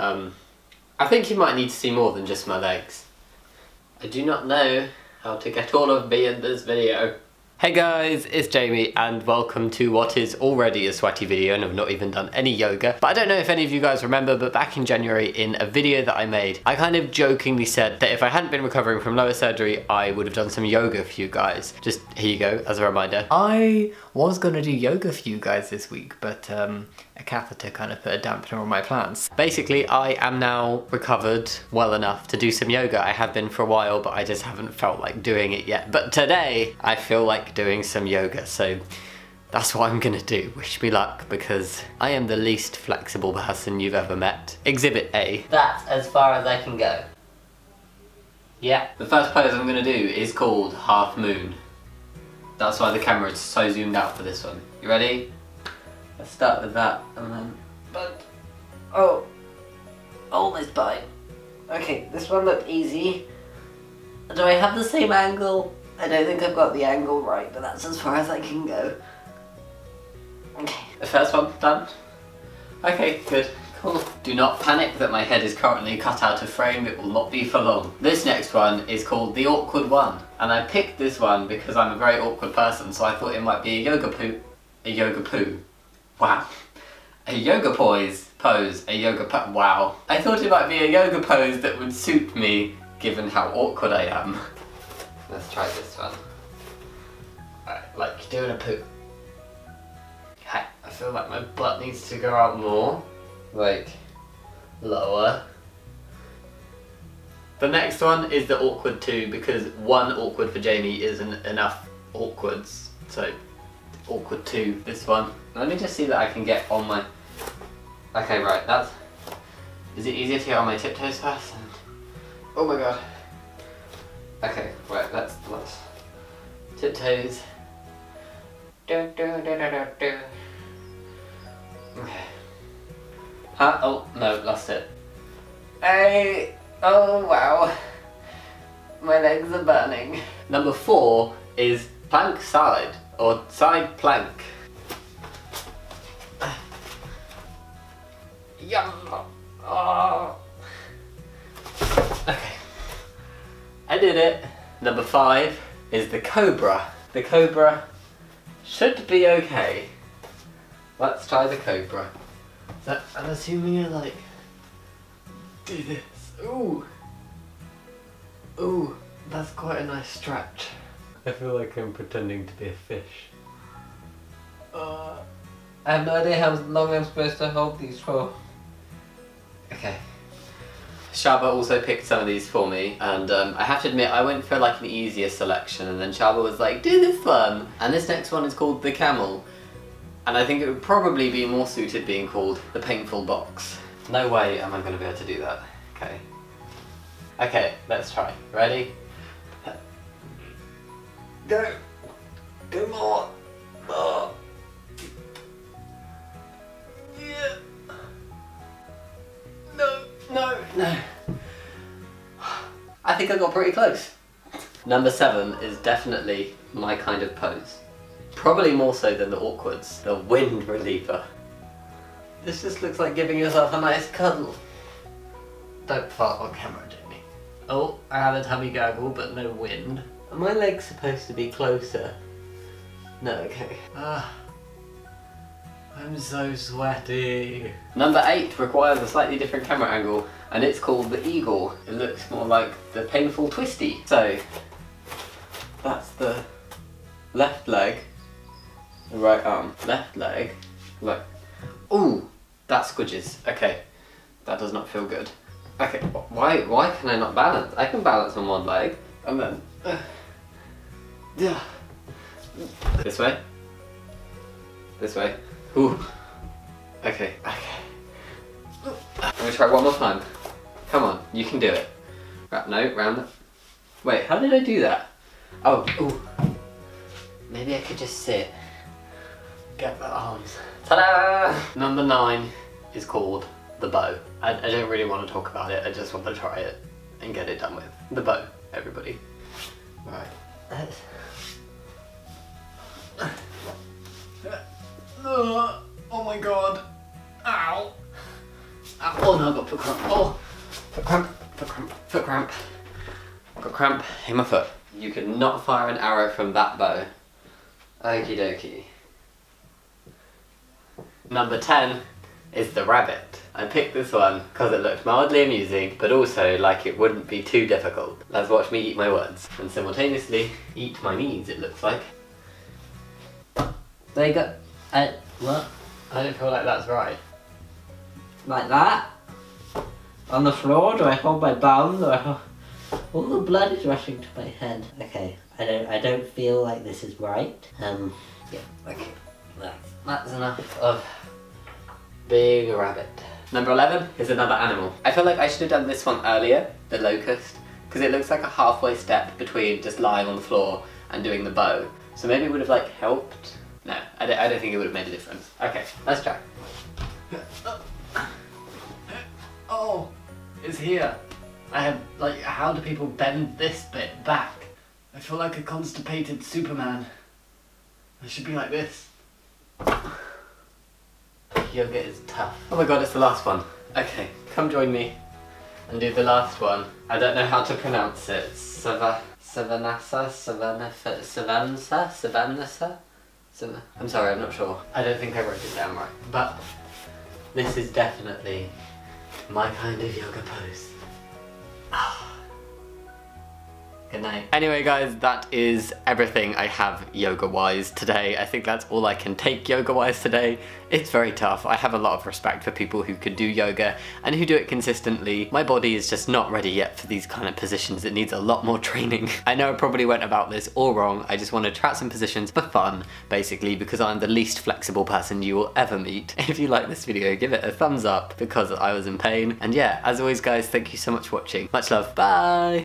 Um, I think you might need to see more than just my legs. I do not know how to get all of me in this video. Hey guys, it's Jamie and welcome to what is already a sweaty video and I've not even done any yoga. But I don't know if any of you guys remember, but back in January in a video that I made, I kind of jokingly said that if I hadn't been recovering from lower surgery, I would have done some yoga for you guys. Just here you go, as a reminder. I was gonna do yoga for you guys this week, but um, a catheter kind of put a dampener on my plans. Basically, I am now recovered well enough to do some yoga. I have been for a while, but I just haven't felt like doing it yet. But today, I feel like doing some yoga, so that's what I'm gonna do. Wish me luck, because I am the least flexible person you've ever met. Exhibit A. That's as far as I can go. Yeah. The first pose I'm gonna do is called Half Moon. That's why the camera is so zoomed out for this one. You ready? Let's start with that and then... But... Oh! Almost bite. Okay, this one looked easy. Do I have the same angle? I don't think I've got the angle right, but that's as far as I can go. Okay. The first one done? Okay, good. Cool. Do not panic that my head is currently cut out of frame, it will not be for long. This next one is called The Awkward One, and I picked this one because I'm a very awkward person, so I thought it might be a yoga poo. A yoga poo. Wow. A yoga pose, pose, a yoga po- wow. I thought it might be a yoga pose that would suit me, given how awkward I am. Let's try this one. Like doing a poo. Okay, I feel like my butt needs to go out more. Like, lower. The next one is the awkward two because one awkward for Jamie isn't enough awkwards. So, awkward two, this one. Let me just see that I can get on my... Okay, right, that's... Is it easier to get on my tiptoes first? And... Oh my god. Okay, right, let's, let's... Tiptoes. Do, do, do, do, do. Okay. Huh? Oh, no, lost it. Hey, oh wow. My legs are burning. Number four is plank side, or side plank. Yum. Did it. Number five is the cobra. The cobra should be okay. Let's try the cobra. So I'm assuming I like do this. Ooh. Ooh, that's quite a nice stretch. I feel like I'm pretending to be a fish. Uh, I have no idea how long I'm supposed to hold these for. Okay. Shaaba also picked some of these for me, and um, I have to admit, I went for like an easier selection, and then Shaaba was like, do this one! And this next one is called The Camel, and I think it would probably be more suited being called The Painful Box. No way am I going to be able to do that. Okay. Okay, let's try. Ready? Go! Go more! More! No, no. I think I got pretty close. Number seven is definitely my kind of pose. Probably more so than the awkwards, the wind reliever. This just looks like giving yourself a nice cuddle. Don't fart on camera, Jamie. Oh, I have a tummy gurgle, but no wind. Are my legs supposed to be closer? No, okay. Ah. I'm so sweaty. Number eight requires a slightly different camera angle, and it's called the eagle. It looks more like the painful twisty. So, that's the left leg, the right arm, left leg, look. Ooh, that squidges. Okay, that does not feel good. Okay, why why can I not balance? I can balance on one leg, and then, yeah. This way. This way. Ooh. Okay, okay. I'm gonna try one more time. Come on, you can do it. Right, no, round. Wait, how did I do that? Oh, ooh. Maybe I could just sit. Get the arms. Ta-da! Number nine is called the bow. I, I don't really want to talk about it, I just want to try it and get it done with. The bow, everybody. Right. Let's... my god. Ow. Oh no, I've got foot cramp. Oh, foot cramp, foot cramp, foot cramp. I've got cramp in my foot. You could not fire an arrow from that bow. Okie dokie. Number 10 is the rabbit. I picked this one because it looked mildly amusing, but also like it wouldn't be too difficult. Let's watch me eat my words, and simultaneously eat my knees, it looks like. They got uh, what? I don't feel like that's right. Like that? On the floor? Do I hold my bum? Do I hold... All the blood is rushing to my head. Okay, I don't. I don't feel like this is right. Um, Yeah, okay. That's, that's enough of being a rabbit. Number 11 is another animal. I feel like I should have done this one earlier, the locust, because it looks like a halfway step between just lying on the floor and doing the bow. So maybe it would have like helped. No, I don't, I don't think it would have made a difference. Okay, let's try. Oh, it's here. I have, like, how do people bend this bit back? I feel like a constipated Superman. I should be like this. Yoga is tough. Oh my god, it's the last one. Okay, come join me and do the last one. I don't know how to pronounce it. Sava, Savanasa, Savanasa, Savanasa, Savanasa? I'm sorry, I'm not sure. I don't think I wrote it down right. But this is definitely my kind of yoga pose. Ah. Good night. Anyway guys, that is everything I have yoga wise today. I think that's all I can take yoga wise today. It's very tough. I have a lot of respect for people who can do yoga and who do it consistently. My body is just not ready yet for these kind of positions. It needs a lot more training. I know I probably went about this all wrong. I just want to try some positions for fun, basically, because I'm the least flexible person you will ever meet. If you like this video, give it a thumbs up because I was in pain. And yeah, as always guys, thank you so much for watching. Much love. Bye!